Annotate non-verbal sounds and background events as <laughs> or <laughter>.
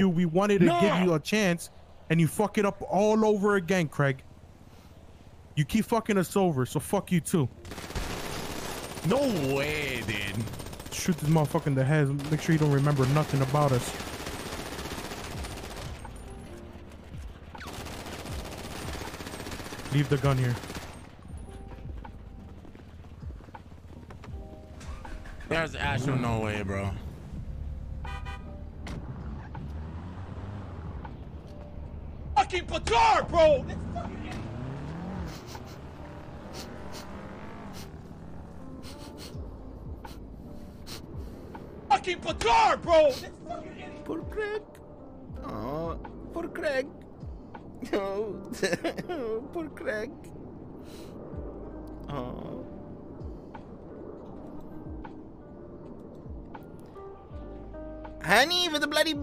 you. We wanted to No. give you a chance, and you fuck it up all over again, Craig. You keep fucking us over, so fuck you too. No way, dude. Shoot this motherfucker in the head. Make sure you don't remember nothing about us. Leave the gun here. There's actual no way, bro. Fucking Patar, bro! Fucking Patar, bro! Poor Craig. Oh, poor Craig. Oh, <laughs> poor Craig. Oh. Honey, for the bloody